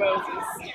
Moses.